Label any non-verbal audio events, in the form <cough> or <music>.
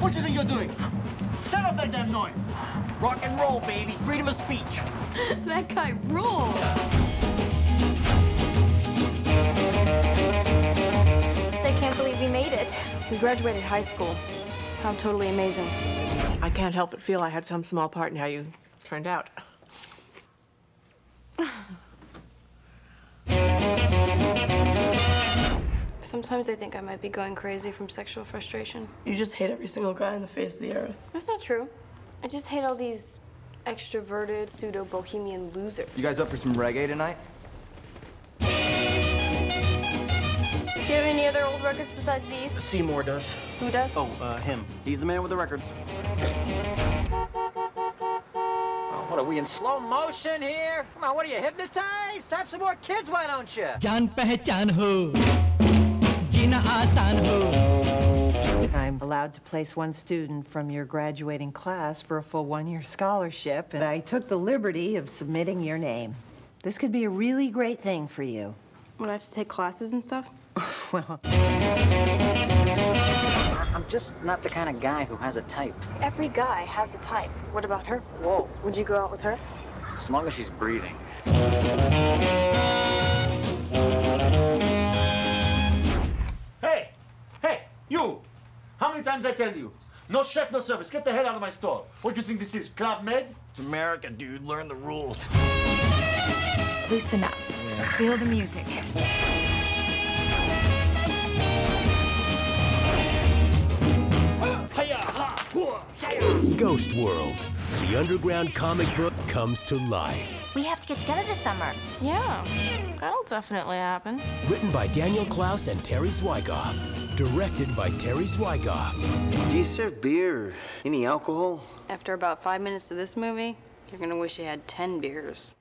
What do you think you're doing? Shut off that damn noise. Rock and roll, baby. Freedom of speech. <laughs> that guy rules. They can't believe we made it. We graduated high school. How totally amazing. I can't help but feel I had some small part in how you turned out. <laughs> Sometimes I think I might be going crazy from sexual frustration. You just hate every single guy on the face of the earth. That's not true. I just hate all these extroverted, pseudo-bohemian losers. You guys up for some reggae tonight? Do you have any other old records besides these? Seymour does. Who does? Oh, uh, him. He's the man with the records. Oh, what are we in slow motion here? Come on, what are you hypnotized? Have some more kids, why don't you? जान पहचान हो जीना आसान हो I'm allowed to place one student from your graduating class for a full one-year scholarship, and I took the liberty of submitting your name. This could be a really great thing for you. Would I have to take classes and stuff? <laughs> Well, I'm just not the kind of guy who has a type. Every guy has a type. What about her? Whoa. Would you go out with her? As long as she's breathing. You! How many times I tell you? No check, no service. Get the hell out of my store. What do you think this is, Club Med? It's America, dude. Learn the rules. Loosen up. Feel the music. Ghost World. The underground comic book comes to life. We have to get together this summer. Yeah, that'll definitely happen. Written by Daniel Clowes and Terry Zwigoff. Directed by Terry Zwigoff. Do you serve beer? Any alcohol? After about five minutes of this movie, you're gonna wish you had ten beers.